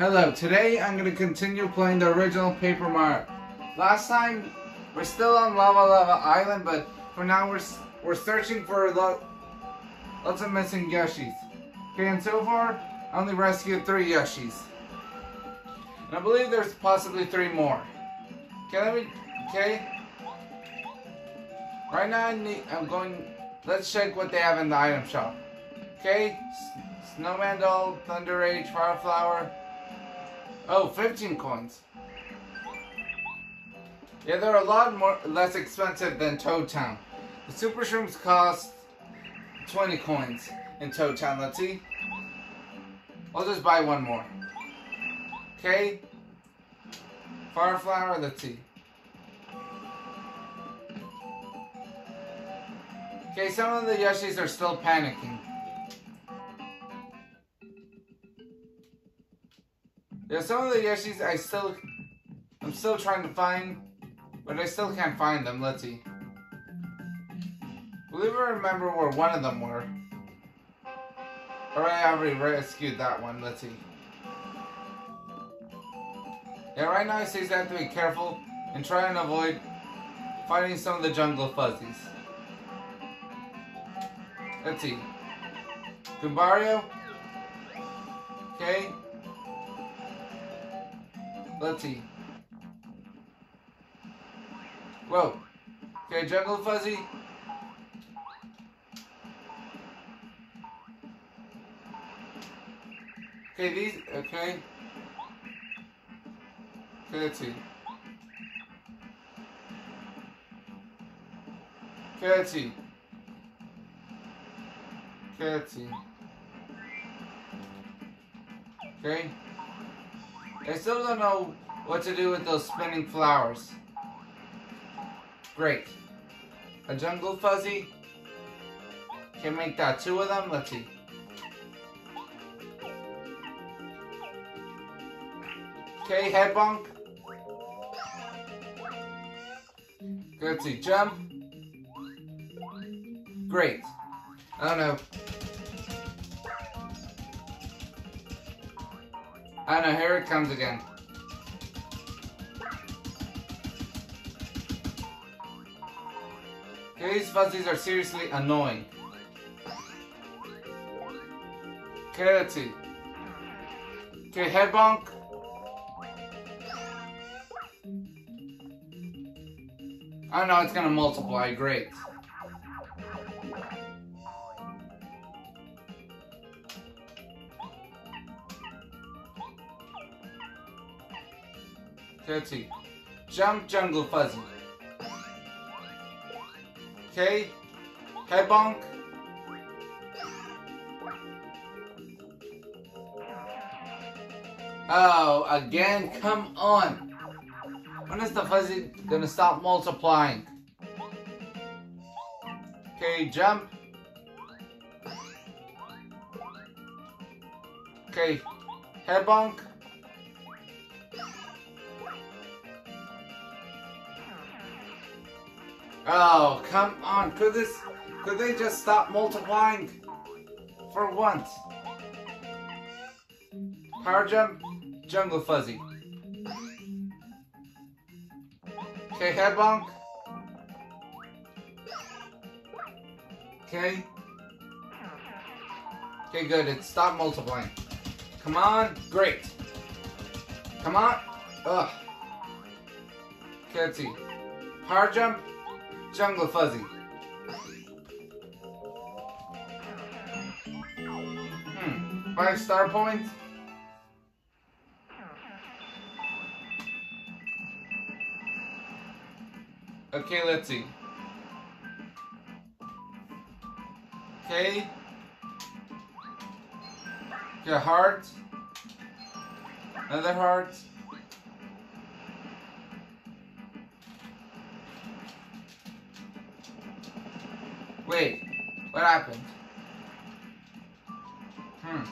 Hello, today I'm going to continue playing the original Paper Mario. Last time, we're still on Lava Lava Island, but for now we're, we're searching for lo lots of missing Yoshis. Okay, and so far, I only rescued three Yoshis. And I believe there's possibly three more. Okay, let me, okay. Right now I need, I'm going, let's check what they have in the item shop. Okay, Snowman Doll, Thunder Rage, Fire Flower. Oh, 15 coins. Yeah, they're a lot more less expensive than Toad Town. The Super Shrooms cost 20 coins in Toad Town. Let's see. I'll just buy one more. Okay. Fire Flower, let's see. Okay, some of the Yoshis are still panicking. Yeah, some of the Yoshis I still, I'm still trying to find, but I still can't find them. Let's see. Believe I remember where one of them were. Alright, I already rescued that one. Let's see. Yeah, right now it says I have to be careful and try and avoid finding some of the jungle fuzzies. Let's see. Goombario. Let's. Whoa. Okay, Jungle Fuzzy. Okay, these, okay. Okay, let's. Okay, I still don't know what to do with those spinning flowers. Great. A jungle fuzzy. Can make that two of them. Let's see. Okay, head bonk. Let's see, jump. Great. I don't know. I know, here it comes again. These fuzzies are seriously annoying. Okay, let's see. Okay, head bonk. I oh, know it's gonna multiply, great. See. Jump Jungle Fuzzy. Okay. Head bonk. Oh, again? Come on. When is the fuzzy gonna stop multiplying? Okay, jump. Okay, head bonk. Oh, come on. Could this, could they just stop multiplying for once? Power jump, jungle fuzzy. Okay, head bonk. Okay. Okay, good. It stopped multiplying. Come on. Great. Come on. Ugh. Okay, let's see. Power jump. Jungle Fuzzy. Hmm. Five star points. Okay, let's see. Okay. Okay, heart. Another heart. What happened? Hmm.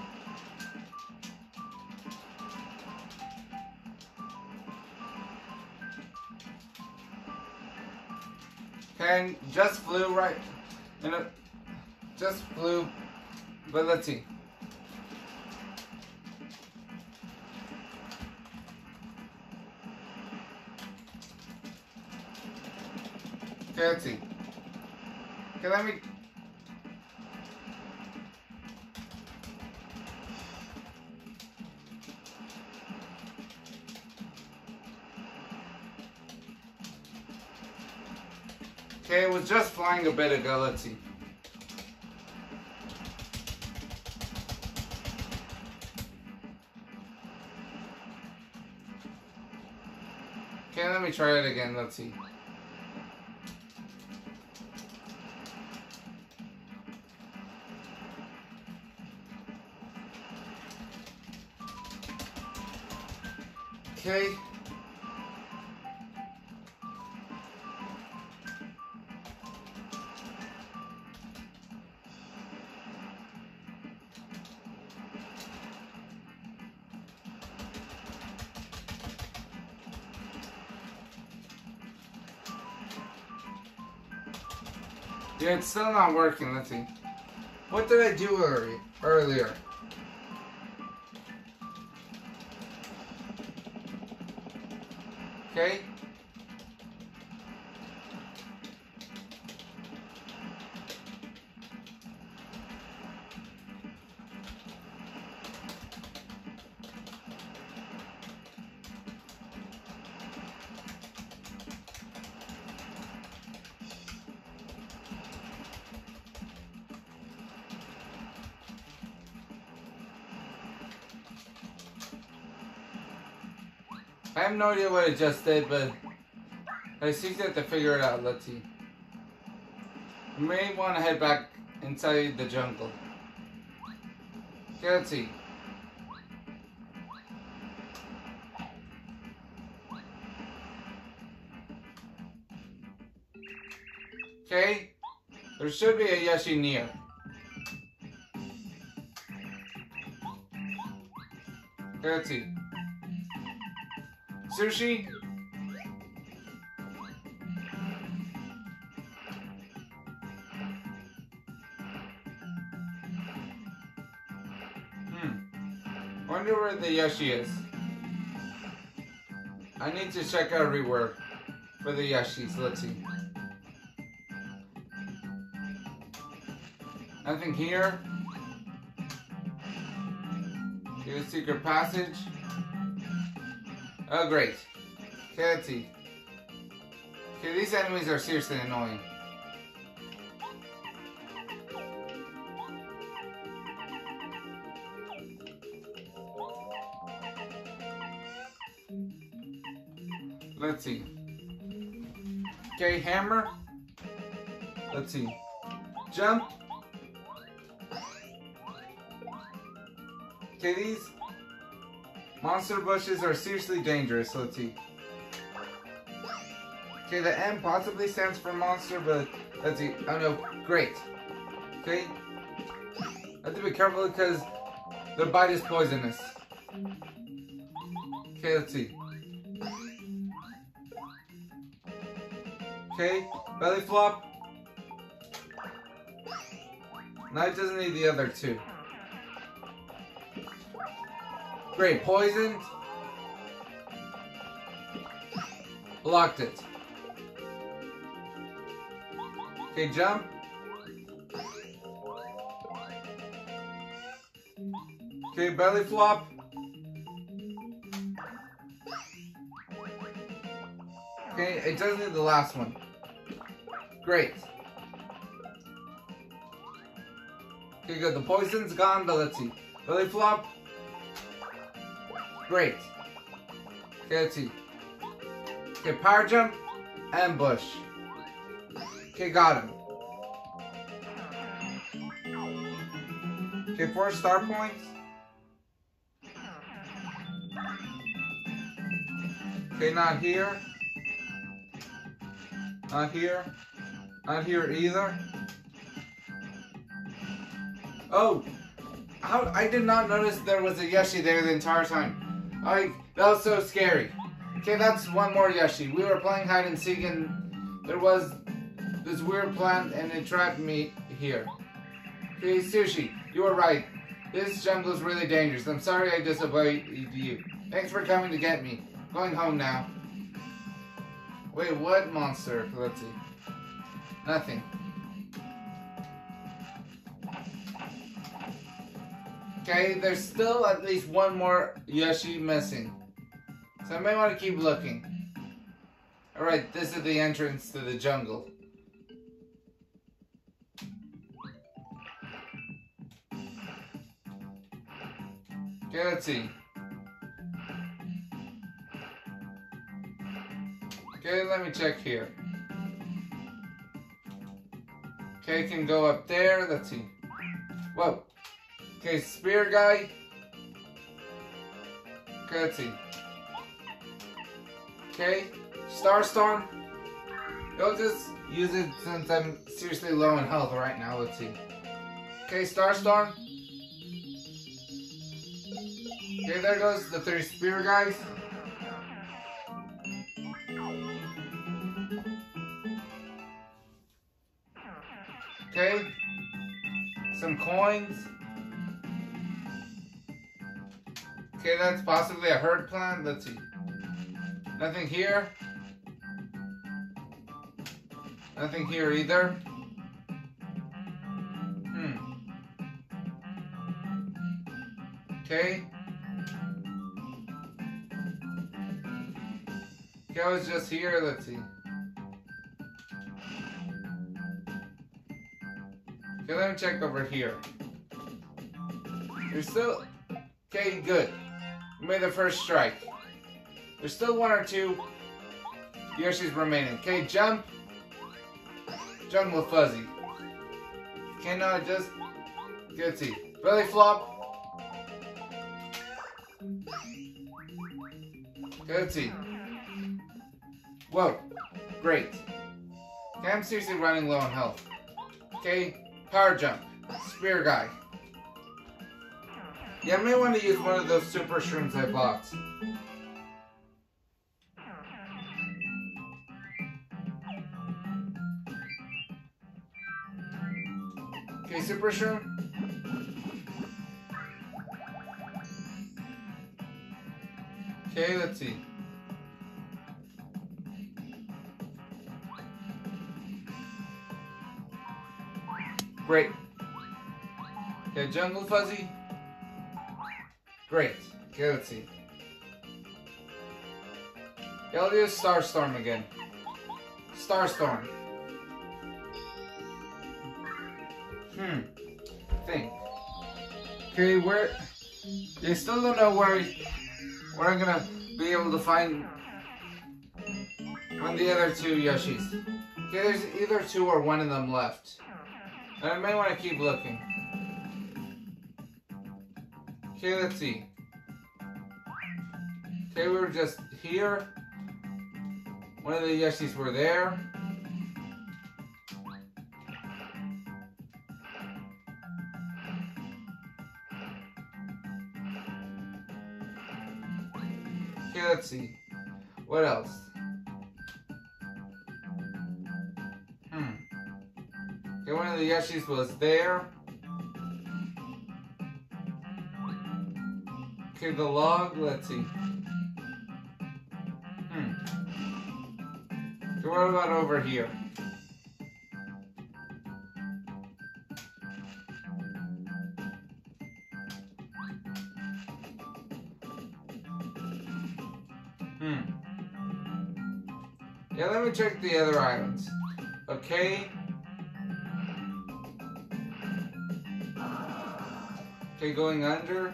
Can just flew right in a just flew but let's see. Okay, let's see. Okay, let me just flying a bit see. Okay, let me try it again, let's see. Okay. It's still not working. Let's see. What did I do earlier? I have no idea what I just did, but I seem to have to figure it out. Let's see. I may want to head back inside the jungle. Okay, let's see. Okay, there should be a Yoshi near. Okay, let's see. Sushie? Hmm. Wonder where the Yoshi is. I need to check everywhere for the Yoshis. Let's see. Nothing here. A secret passage. Oh, great. Okay, let's see. Okay, these enemies are seriously annoying. Let's see. Okay, hammer. Let's see. Jump. Okay, these monster bushes are seriously dangerous. Let's see. Okay, the M possibly stands for monster, but let's see. Oh no, great. Okay. Have to be careful because their bite is poisonous. Okay, let's see. Okay, belly flop. Now it doesn't need the other two. Great, poisoned. Blocked it. Okay, jump. Okay, belly flop. Okay, it doesn't need the last one. Great. Okay, good. The poison's gone, but let's see. Belly flop. Great. See. Okay, power jump, M. Bush. Okay, got him. Okay, four star points. Okay, not here. Not here. Not here either. Oh! How, I did not notice there was a Yoshi there the entire time. I, that was so scary. Okay, that's one more Yoshi. We were playing hide and seek and there was this weird plant and it trapped me here. Okay, Sushie, you were right. This jungle is really dangerous. I'm sorry I disobeyed you. Thanks for coming to get me. Going home now. Wait, what monster? Let's see. Nothing. Okay, there's still at least one more Yoshi missing. So I may want to keep looking. Alright, this is the entrance to the jungle. Okay, let's see. Okay, let me check here. Okay, can go up there. Let's see. Whoa. Okay, spear guy. See. Okay, star storm. I'll just use it since I'm seriously low in health right now. Let's see. Okay, star storm. Okay, there goes the three spear guys. Okay. Some coins. Okay, that's possibly a Hurt Plant. Let's see. Nothing here. Nothing here either. Hmm. Okay. Okay, I was just here. Let's see. Okay, let me check over here. There's still... Okay, good. We made the first strike. There's still one or two Yoshi's remaining. Okay, jump. Jungle Fuzzy. Now just... See. Belly flop. See. Whoa. Great. Okay, I'm seriously running low on health. Okay, Power jump. Spear guy. Yeah, I may want to use one of those super shrooms I bought. Okay, super shroom. Okay, let's see. Great. Okay, Jungle Fuzzy. Great. See. Yeah, I'll do Starstorm again. Starstorm. Hmm. Think. Okay, where... They still don't know where, where I'm gonna be able to find one the other two Yoshis. Okay, there's either two or one of them left. And I may want to keep looking. Okay, let's see. Were just here. One of the Yoshis were there. Okay, let's see. What else? Hmm. Okay, one of the Yoshis was there. Okay, the log, let's see. Hmm. Okay, what about over here? Hmm. Yeah, let me check the other islands. Okay. Okay, going under.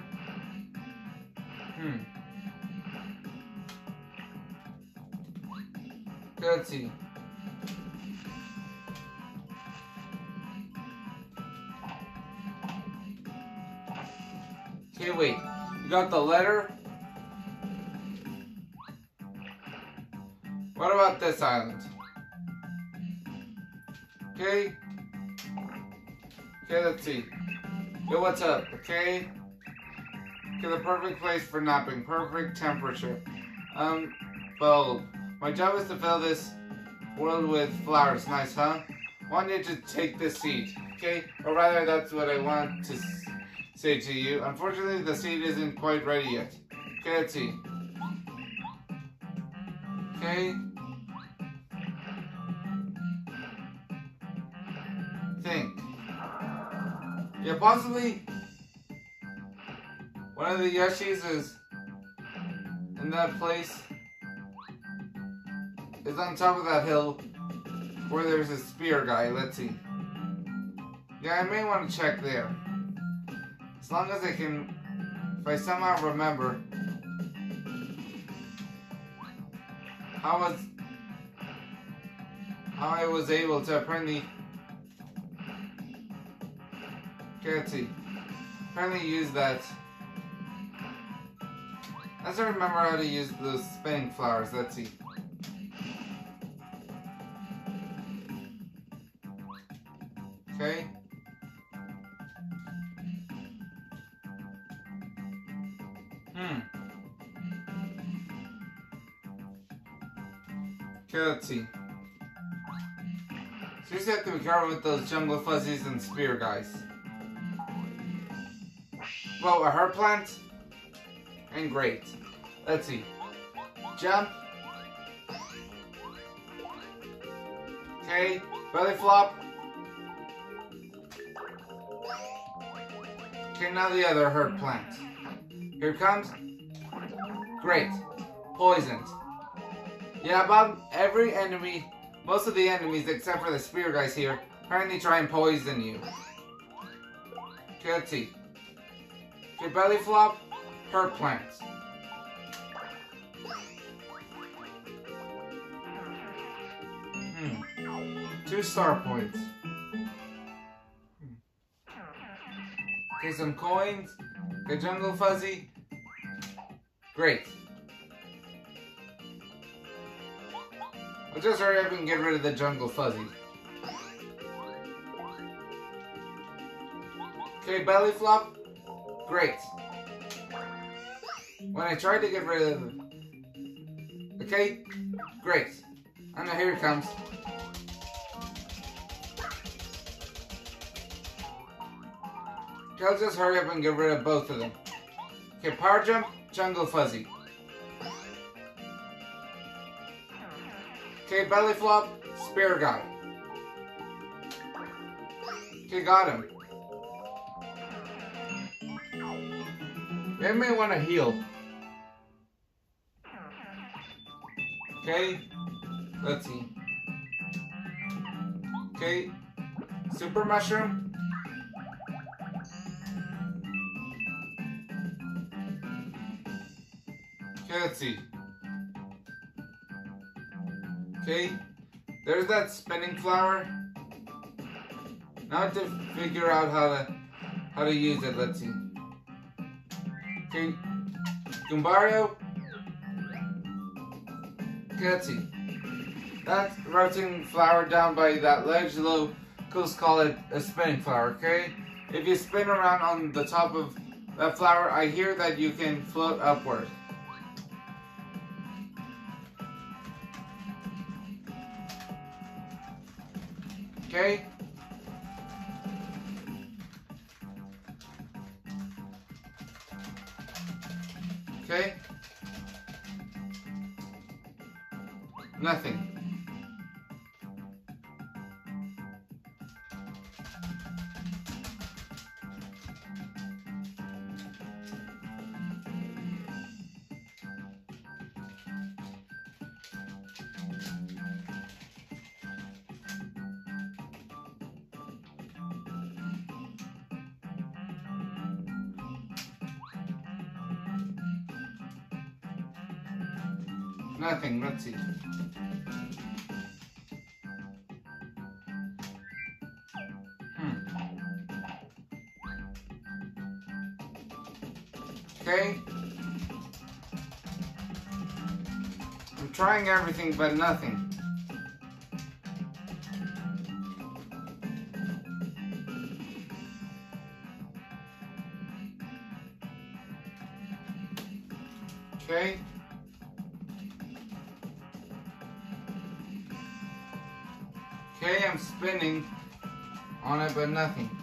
Okay. Okay, wait. You got the letter? What about this island? Okay. Okay, let's see. Yo, what's up? Okay? Okay, the perfect place for napping. Perfect temperature. Um, bulb. My job is to fill this world with flowers. Nice, huh? Want you to take this seed, okay? Or rather, that's what I want to say to you. Unfortunately, the seed isn't quite ready yet. Okay, let's see. Okay. Think. Yeah, possibly one of the Yoshis is in that place. Is on top of that hill where there's a spear guy. Let's see. Yeah, I may want to check there. As long as I can, if I somehow remember how was how I was able to apparently can't see apparently use that. Let's remember how to use those spinning flowers. Let's see. Careful with those jungle fuzzies and spear guys. Well, a heart plant. And great. Let's see. Jump. Okay, belly flop. Okay, now the other herb plant. Here comes. Great. Poisoned. Yeah, about every enemy, most of the enemies except for the spear guys here, apparently try and poison you. Let's see. Okay, belly flop, herb plants. Hmm. Two star points. Okay, some coins. Okay, jungle fuzzy. Great. Just hurry up and get rid of the jungle fuzzy. Okay, belly flop. Great. When I tried to get rid of Okay, great. And now here it comes. Okay, I'll just hurry up and get rid of both of them. Okay, power jump, jungle fuzzy. Okay, belly flop, spear guy. Okay, got him. They may want to heal. Okay, let's see. Okay, super mushroom. Okay, let's see. Okay, there's that spinning flower. Now to figure out how to how to use it. Let's see. Okay, Goombario. Okay, let's see. That rotating flower down by that ledge, locals call it a spinning flower. Okay, if you spin around on the top of that flower, I hear that you can float upward. Okay? Nothing, let's see. Hmm. Okay. I'm trying everything but nothing. Nothing.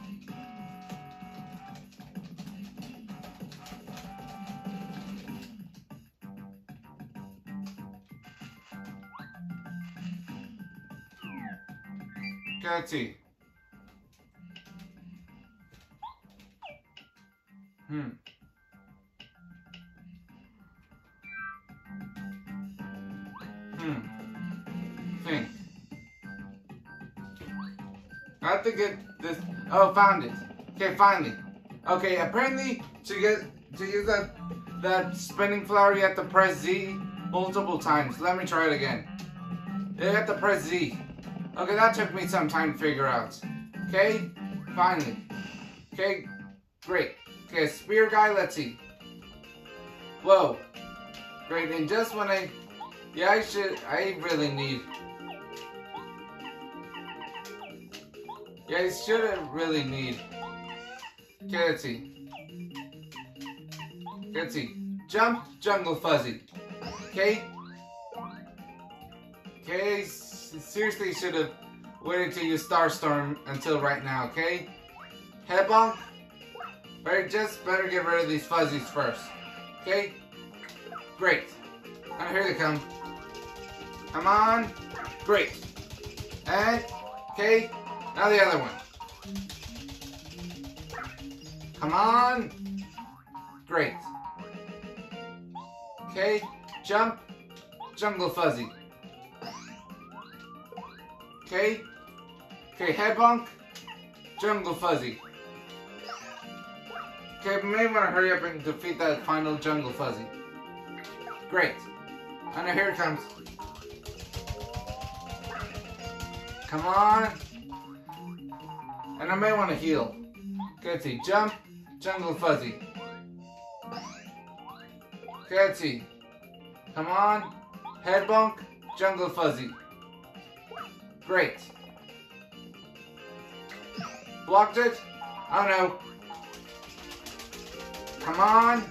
Hmm. Hmm. Think. I have to this. Oh, found it. Okay, finally. Okay, apparently to get to use that that spinning flower, you have to press Z multiple times. Let me try it again. You have to press Z. Okay, that took me some time to figure out. Okay, finally. Okay, great. Okay, spear guy, let's see. Whoa. Great, and just when I... Yeah, I should... I really need... I shouldn't really need... See. Let's. Jump, Jungle Fuzzy. Okay? Okay, seriously should have waited to use Starstorm until right now, okay? Head bonk. Better just better get rid of these fuzzies first. Okay? Great. And here they come. Come on. Great. And okay, now the other one. Come on. Great. Okay, jump. Jungle Fuzzy. Okay. Okay, head bonk. Jungle Fuzzy. Okay, we may want to hurry up and defeat that final Jungle Fuzzy. Great. And here it comes. Come on. And I may want to heal. See. Jump, Jungle Fuzzy. See. Come on. Head bonk, Jungle Fuzzy. Great. Blocked it? Oh no. Come on.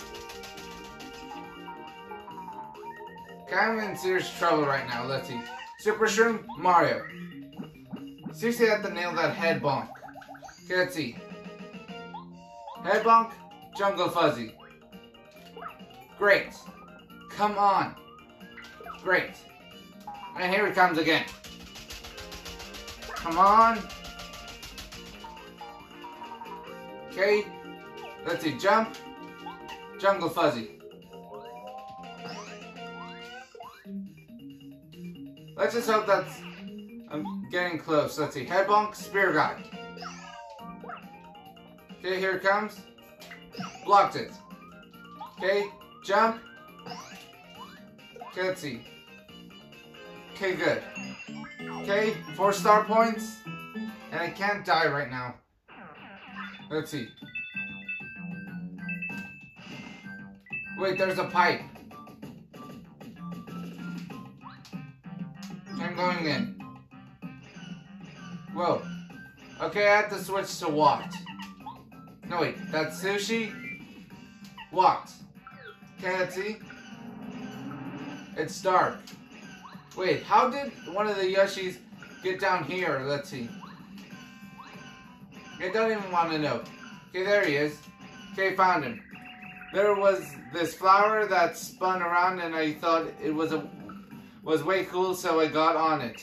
I'm in serious trouble right now. Let's see. Super Shroom, Mario. Seriously, I have to nail that head bonk. Let's see. Head bonk, Jungle Fuzzy. Great. Come on. Great. And here it comes again. Come on. Okay. Let's see. Jump. Jungle Fuzzy. Let's just hope that's... I'm getting close. Let's see. Head bonk, Spear Guy. Okay, here it comes. Blocked it. Okay, jump. Okay, let's see. Okay, good. Okay, four star points. And I can't die right now. Let's see. Wait, there's a pipe. I'm going in. Whoa. Okay, I have to switch to walked. No, wait, that's Sushie? Okay, let's see. It's dark. Wait, how did one of the Yoshis get down here? Let's see. I don't even want to know. Okay, there he is. Okay, found him there was this flower that spun around and I thought it was a was way cool so I got on it.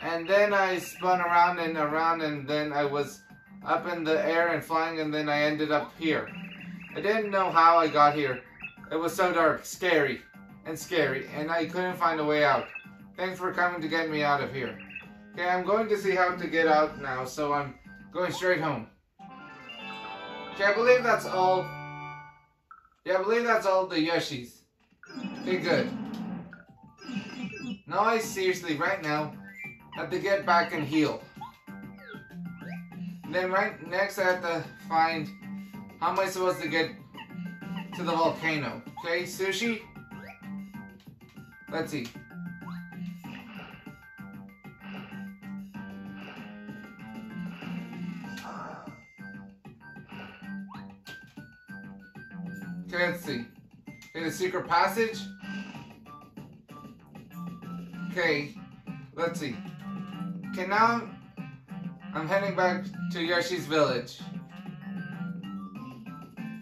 And then I spun around and around and then I was up in the air and flying and then I ended up here. I didn't know how I got here. It was so dark, scary, and scary, and I couldn't find a way out. Thanks for coming to get me out of here. Okay, I'm going to see how to get out now, so I'm going straight home. Okay, I believe that's all yeah, I believe that's all the Yoshis. Okay, good. Now I seriously, right now, have to get back and heal. And then right next I have to find how am I supposed to get to the volcano. Okay, Sushie? Let's see. Okay, let's see. Okay, the secret passage. Okay, let's see. Okay, now I'm heading back to Yoshi's village.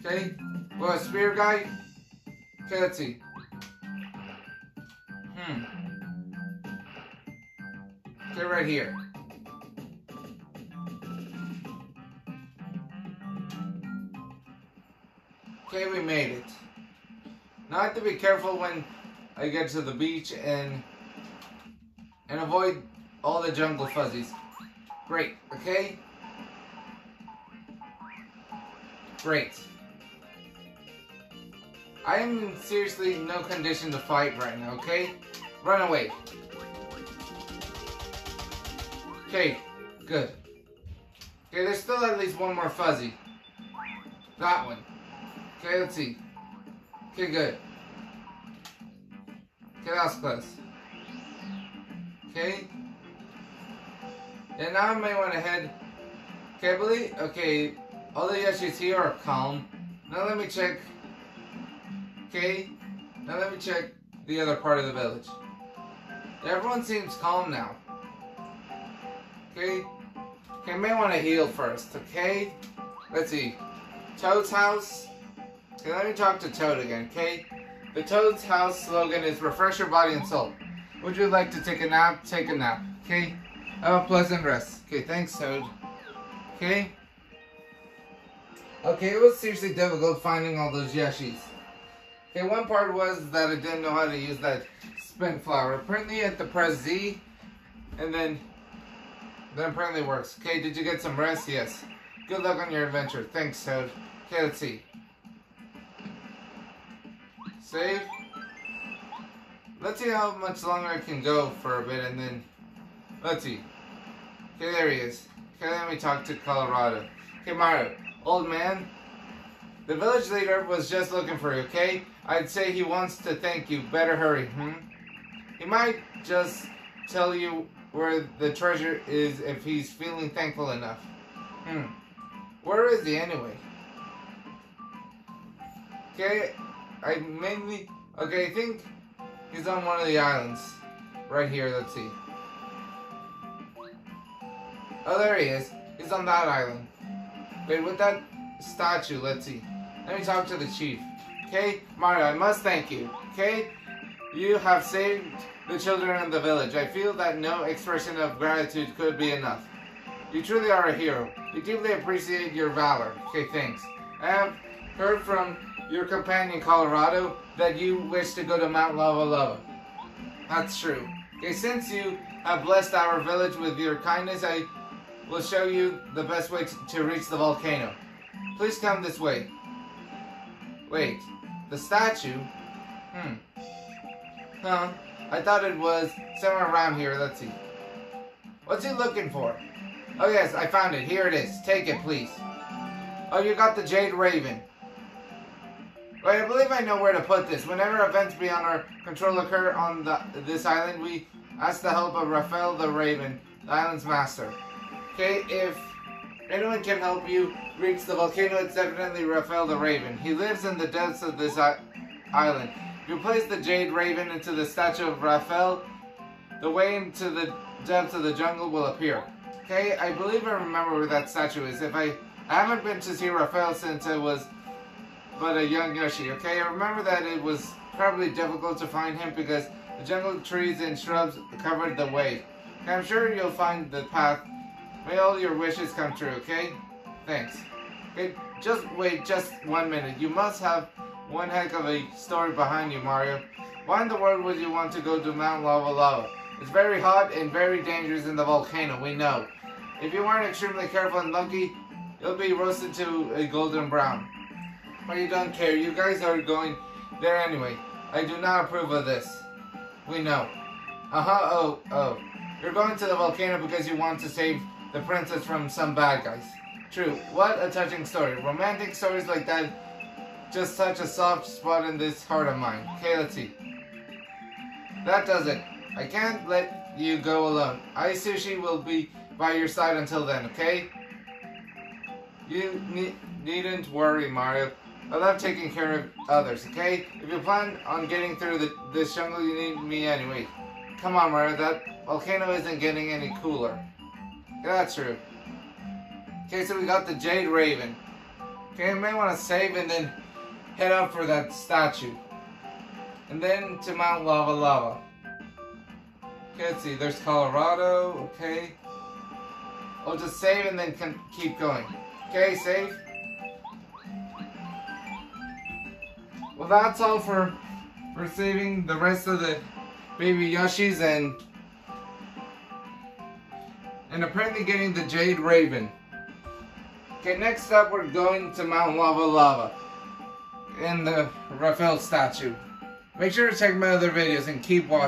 Okay, well, spear guy. Okay, let's see. Hmm. Okay, right here. Okay, we made it. Now I have to be careful when I get to the beach and and avoid all the jungle fuzzies. Great, okay? Great. I am in seriously no condition to fight right now, okay? Run away. Okay, good. Okay, there's still at least one more fuzzy. That one. Okay, let's see. Okay, good. Okay, that was close. Okay. And now I may want to head. Okay, I believe. Okay, all the Yoshis here are calm. Now let me check. Okay. Now let me check the other part of the village. Everyone seems calm now. Okay. Okay, I may want to heal first. Okay. Let's see. Toad's house. Okay, let me talk to Toad again. Okay. The Toad's house slogan is refresh your body and soul. Would you like to take a nap? Take a nap. Okay. Have a pleasant rest. Okay, thanks, Toad. Okay. Okay, it was seriously difficult finding all those Yoshis. Okay, one part was that I didn't know how to use that spin flower. Apparently, you have to press Z, and then, then apparently works. Okay, did you get some rest? Yes. Good luck on your adventure. Thanks, Toad. Okay, let's see. Save. Let's see how much longer I can go for a bit, and then, let's see. Okay, there he is. Okay, let me talk to Kolorado. Okay, Mario, old man, the village leader was just looking for you, okay? I'd say he wants to thank you. Better hurry, hmm? He might just tell you where the treasure is if he's feeling thankful enough. Hmm. Where is he anyway? Okay, I mainly... Okay, I think he's on one of the islands. Right here, let's see. Oh, there he is. He's on that island. Wait, with that statue, let's see. Let me talk to the chief. Okay, Mario, I must thank you. Okay, you have saved the children in the village. I feel that no expression of gratitude could be enough. You truly are a hero. We deeply appreciate your valor. Okay, thanks. I have heard from your companion Kolorado, that you wish to go to Mount Lava Lava. That's true. Okay, since you have blessed our village with your kindness, I will show you the best way to reach the volcano. Please come this way. Wait, the statue? Hmm. Huh. I thought it was somewhere around here. Let's see. What's he looking for? Oh yes, I found it. Here it is. Take it, please. Oh, you got the Jade Raven. Wait, I believe I know where to put this. Whenever events beyond our control occur on the, this island, we ask the help of Raphael the Raven, the island's master. Okay, if anyone can help you reach the volcano, it's definitely Raphael the Raven. He lives in the depths of this island. If you place the Jade Raven into the statue of Raphael, the way into the depths of the jungle will appear. Okay, I believe I remember where that statue is. If I, I haven't been to see Raphael since I was but a young Yoshi, okay? I remember that it was probably difficult to find him because the jungle trees and shrubs covered the way. Okay, I'm sure you'll find the path. May all your wishes come true, okay? Thanks. Okay, just wait just one minute. You must have one heck of a story behind you, Mario. Why in the world would you want to go to Mount Lava Lava? It's very hot and very dangerous in the volcano, we know. If you weren't extremely careful and lucky, you'll be roasted to a golden brown. But you don't care. You guys are going there anyway. I do not approve of this. We know. Uh-huh, oh, oh. You're going to the volcano because you want to save the princess from some bad guys. True. What a touching story. Romantic stories like that just such a soft spot in this heart of mine. Okay, let's see. That does it. I can't let you go alone. I Sushie will be by your side until then, okay? You ne needn't worry, Mario. I love taking care of others, okay? If you plan on getting through the, this jungle, you need me anyway. Come on, Mario, that volcano isn't getting any cooler. That's true. Okay, so we got the Jade Raven. Okay, may want to save and then head up for that statue. And then to Mount Lava Lava. Okay, let's see, there's Kolorado, okay. I'll just save and then keep going. Okay, save. well, that's all for for saving the rest of the baby Yoshis and and apparently getting the Jade Raven. Okay, next up we're going to Mount Lavalava in the Raphael statue. Make sure to check my other videos and keep watching.